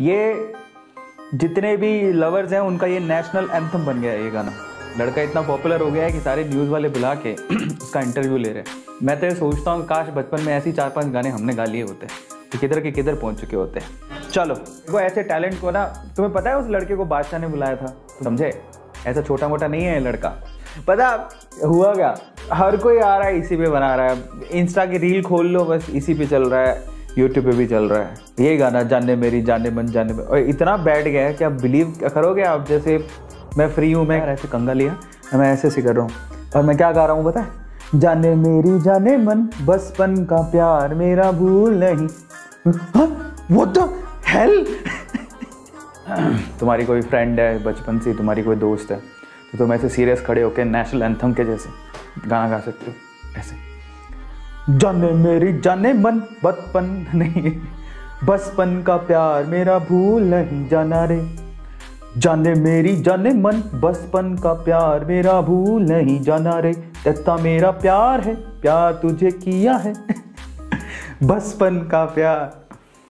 ये जितने भी लवर्स हैं, उनका ये नेशनल एंथम बन गया है ये गाना। लड़का इतना पॉपुलर हो गया है कि सारे न्यूज़ वाले बुला के उसका इंटरव्यू ले रहे हैं। मैं तो ये सोचता हूँ काश बचपन में ऐसी चार पाँच गाने हमने गा लिए होते तो किधर के किधर पहुँच चुके होते। हैं चलो वो ऐसे टैलेंट को ना, तुम्हें पता है उस लड़के को बादशाह ने बुलाया था? समझे? ऐसा छोटा मोटा नहीं है लड़का। पता, हुआ क्या? हर कोई आ रहा है, इसी पे बना रहा है। इंस्टा की रील खोल लो, बस इसी पे चल रहा है। यूट्यूब पे भी चल रहा है। यही गाना जाने मेरी जाने मन जाने में और इतना बैठ गया है कि आप बिलीव करोगे आप? जैसे मैं फ्री हूँ मैं ऐसे कंगा लिया। मैं ऐसे ऐसे कर रहा हूँ। और मैं क्या गा रहा हूँ पता है? जाने मेरी जाने मन। बचपन का प्यार मेरा भूल नहीं। वो तो हेल तुम्हारी कोई फ्रेंड है बचपन से तुम्हारी कोई दोस्त है तो तुम ऐसे सीरियस खड़े होकर नेशनल एंथम के जैसे गाना गा सकते हो। ऐसे। जाने मेरी जाने मन, बचपन नहीं। बचपन का प्यार मेरा भूल नहीं जाना रे। जाने मेरी जाने मन, बचपन का प्यार मेरा भूल नहीं जाना रे। तेता मेरा प्यार है, प्यार तुझे किया है। बचपन का प्यार।